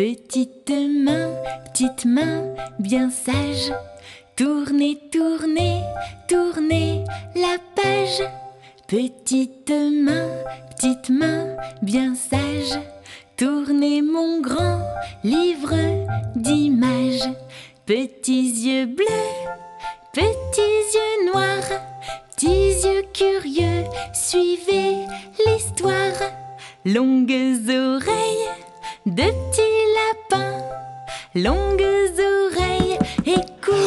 Petite main, petite main, bien sage. Tournez, tournez, tournez la page. Petite main, petite main, bien sage. Tournez mon grand livre d'images. Petits yeux bleus, petits yeux noirs, petits yeux curieux, suivez l'histoire. Longues oreilles de petits longues oreilles, écoutez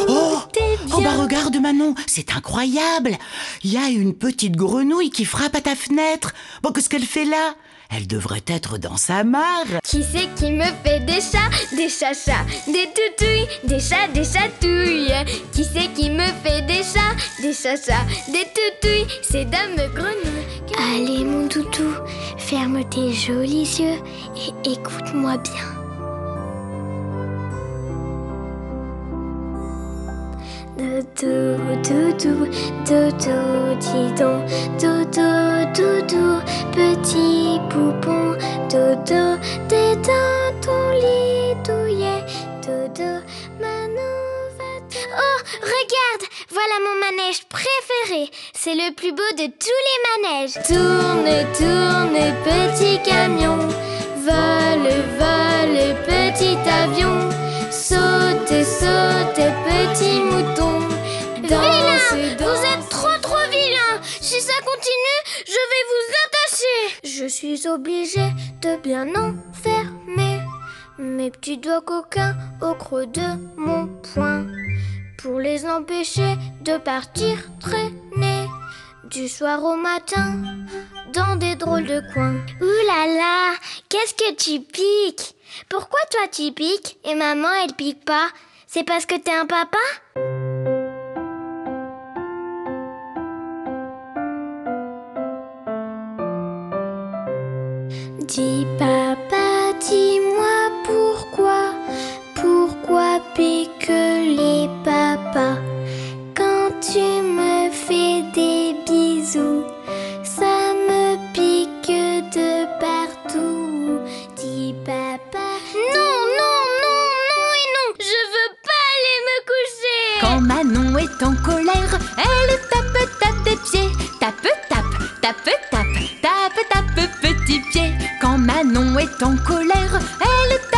Oh bien. Oh bah regarde Manon, c'est incroyable Il y a une petite grenouille qui frappe à ta fenêtre. Bon, qu'est-ce qu'elle fait là? Elle devrait être dans sa mare. Qui c'est qui me fait des chats, des chachas, des toutouilles, des chats, des chatouilles? Qui c'est qui me fait des chats, des chachas, des toutouilles C'est Dame Grenouille. Allez mon toutou, ferme tes jolis yeux et écoute-moi bien. Dodo, doudou, dodo, dodo, doudou, petit poupon, dodo, détends ton lit douillet, dodo, Manon va Oh, regarde, voilà mon manège préféré, c'est le plus beau de tous les manèges. Tourne, tourne, petit camion, vole, vole, je vais vous attacher. Je suis obligée de bien enfermer mes petits doigts coquins au creux de mon poing pour les empêcher de partir traîner du soir au matin dans des drôles de coins. Ouh là là, qu'est-ce que tu piques? Pourquoi toi tu piques et maman elle pique pas? C'est parce que t'es un papa? Petit papa, dis-moi pourquoi, pourquoi pique les papas quand tu me fais des bisous, ça me pique de partout. Dis papa, non, non, non, non et non, je veux pas aller me coucher. Quand Manon est en colère, elle tape, tape des pieds, tape, tape, tape, tape, tape, tape, tape. tape quand Manon est en colère. Elle est